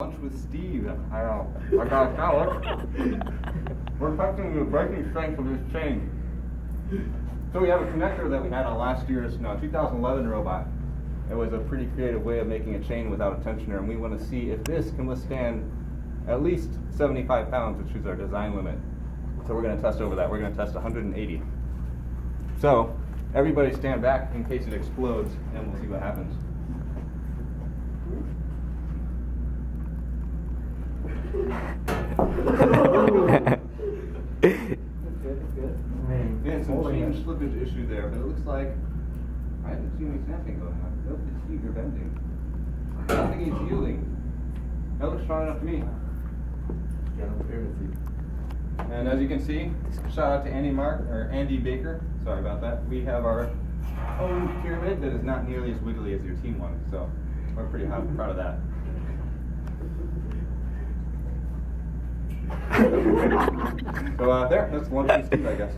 Lunch with Steve. I know. I got now We're testing the breaking strength of this chain. So we have a connector that we had on last year's, no, 2011 robot. It was a pretty creative way of making a chain without a tensioner, and we want to see if this can withstand at least 75 pounds, which is our design limit. So we're going to test over that. We're going to test 180. So everybody stand back in case it explodes, and we'll see what happens. Yeah, some chain slippage issue there, but it looks like I haven't seen any snapping going on. Nope, it's Steve, you're bending. Nothing is yielding. That looks strong enough to me. And as you can see, shout out to AndyMark or Andy Baker. Sorry about that. We have our own pyramid that is not nearly as wiggly as your team one, so we're pretty high, proud of that. So uh, there, that's one piece, I guess.